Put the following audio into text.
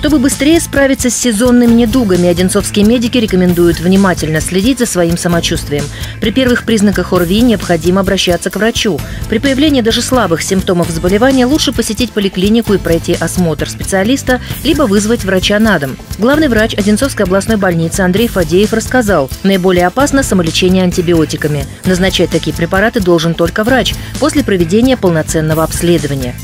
Чтобы быстрее справиться с сезонными недугами, одинцовские медики рекомендуют внимательно следить за своим самочувствием. При первых признаках ОРВИ необходимо обращаться к врачу. При появлении даже слабых симптомов заболевания лучше посетить поликлинику и пройти осмотр специалиста, либо вызвать врача на дом. Главный врач Одинцовской областной больницы Андрей Фадеев рассказал, наиболее опасно самолечение антибиотиками. Назначать такие препараты должен только врач после проведения полноценного обследования.